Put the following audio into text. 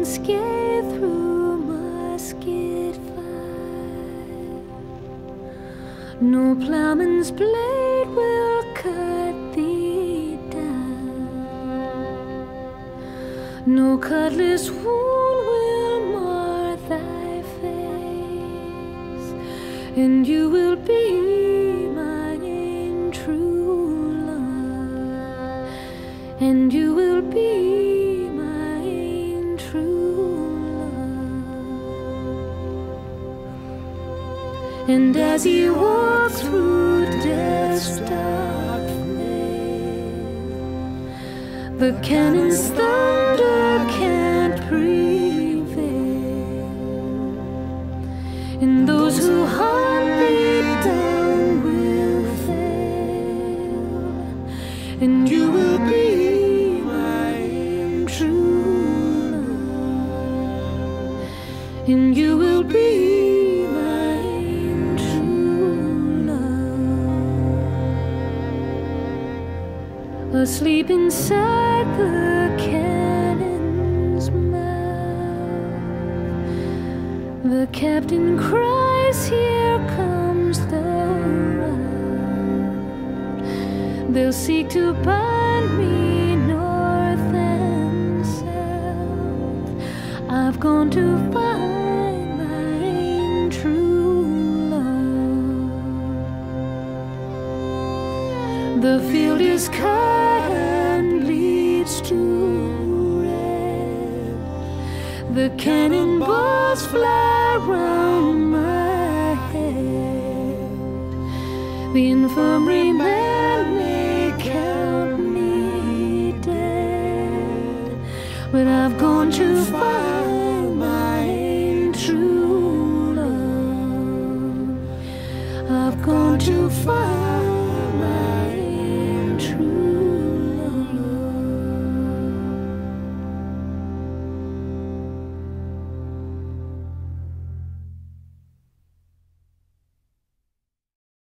unscathed through musket fire. No plowman's blade will cut thee down. No cutlass wound will mar thy face, and you will be mine true love, and you And as he walked through death's dark the cannon's thunder can't prevail. And those who hunt thee down will fail, and you will be and you will be Asleep inside the cannon's mouth. The captain cries, Here comes the rout. They'll seek to bind me north and south. I've gone too find The field is cut and bleeds to red. The cannonballs fly round my head. The infirmary man may count me dead, but I've gone to find my true love. I've gone to find